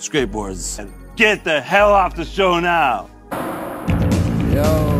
skateboards. Get the hell off the show now. Yo.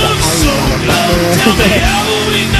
the island up there.